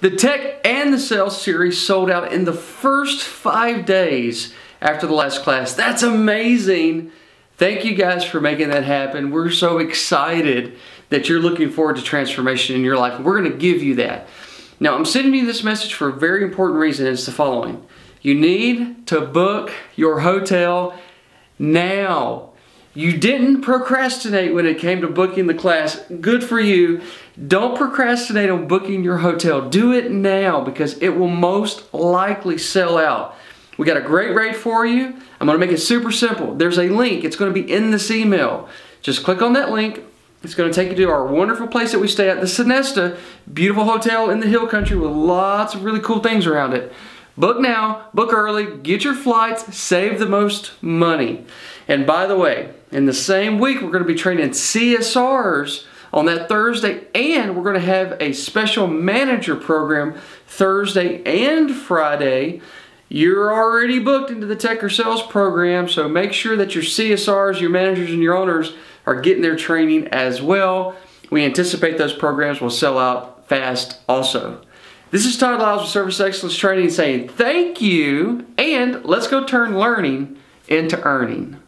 The Tech and the Sales series sold out in the first five days after the last class. That's amazing. Thank you guys for making that happen. We're so excited that you're looking forward to transformation in your life. We're going to give you that. Now, I'm sending you this message for a very important reason. It's the following. You need to book your hotel now. You didn't procrastinate when it came to booking the class. Good for you. Don't procrastinate on booking your hotel. Do it now because it will most likely sell out. We got a great rate for you. I'm going to make it super simple. There's a link. It's going to be in this email. Just click on that link. It's going to take you to our wonderful place that we stay at, the Sonesta, beautiful hotel in the hill country with lots of really cool things around it. Book now, book early, get your flights, save the most money. And by the way, in the same week, we're going to be training CSRs on that Thursday, and we're going to have a special manager program Thursday and Friday. You're already booked into the Tech or Sales program, so make sure that your CSRs, your managers, and your owners are getting their training as well. We anticipate those programs will sell out fast also. This is Todd Liles with Service Excellence Training saying thank you, and let's go turn learning into earning.